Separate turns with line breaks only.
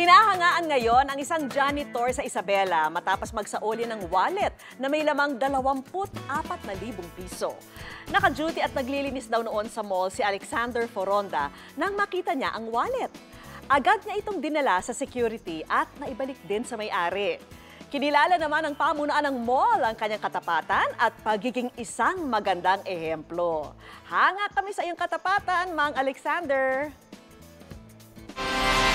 Hinahangaan ngayon ang isang janitor sa Isabela matapos magsauli ng wallet na may lamang 24,000 piso. Naka-duty at naglilinis daw noon sa mall si Alexander Foronda nang makita niya ang wallet. Agad niya itong dinala sa security at naibalik din sa may-ari. Kinilala naman ng pamunuan ng mall ang kanyang katapatan at pagiging isang magandang ehemplo. Hanga kami sa iyong katapatan, Mang Alexander.